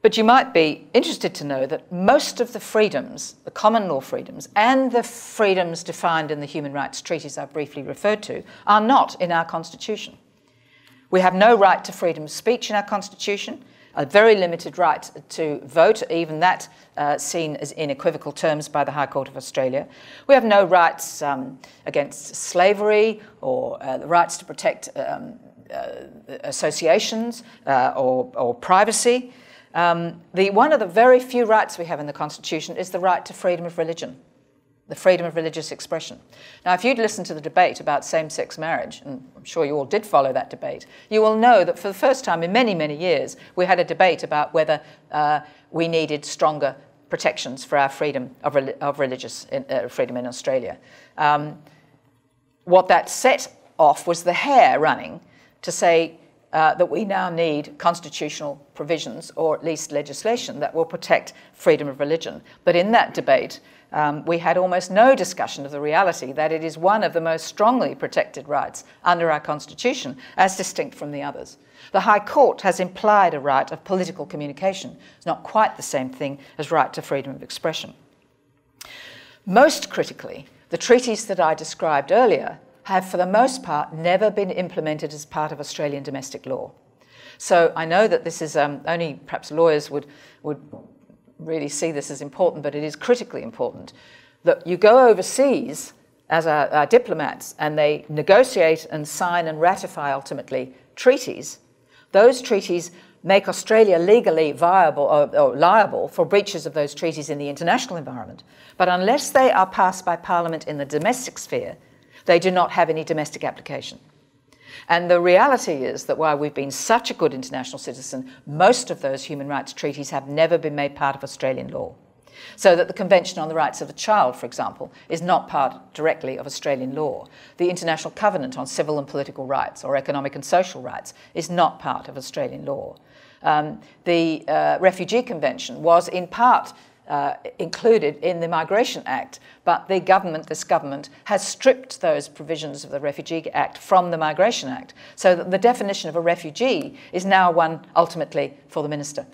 But you might be interested to know that most of the freedoms, the common law freedoms, and the freedoms defined in the human rights treaties I've briefly referred to, are not in our Constitution. We have no right to freedom of speech in our Constitution, a very limited right to vote, even that uh, seen as in equivocal terms by the High Court of Australia. We have no rights um, against slavery or uh, the rights to protect um, uh, associations uh, or, or privacy. Um, the, one of the very few rights we have in the Constitution is the right to freedom of religion, the freedom of religious expression. Now, if you'd listened to the debate about same sex marriage, and I'm sure you all did follow that debate, you will know that for the first time in many, many years, we had a debate about whether uh, we needed stronger protections for our freedom of, of religious in, uh, freedom in Australia. Um, what that set off was the hare running to say, uh, that we now need constitutional provisions or at least legislation that will protect freedom of religion. But in that debate, um, we had almost no discussion of the reality that it is one of the most strongly protected rights under our Constitution, as distinct from the others. The High Court has implied a right of political communication. It's not quite the same thing as right to freedom of expression. Most critically, the treaties that I described earlier have, for the most part, never been implemented as part of Australian domestic law. So I know that this is um, only perhaps lawyers would, would really see this as important, but it is critically important that you go overseas as our, our diplomats and they negotiate and sign and ratify ultimately treaties. Those treaties make Australia legally viable or, or, liable for breaches of those treaties in the international environment. But unless they are passed by Parliament in the domestic sphere, they do not have any domestic application. And the reality is that while we've been such a good international citizen, most of those human rights treaties have never been made part of Australian law. So that the Convention on the Rights of the Child, for example, is not part directly of Australian law. The International Covenant on Civil and Political Rights or Economic and Social Rights is not part of Australian law. Um, the uh, Refugee Convention was in part uh, included in the Migration Act, but the government, this government, has stripped those provisions of the Refugee Act from the Migration Act, so that the definition of a refugee is now one ultimately for the minister.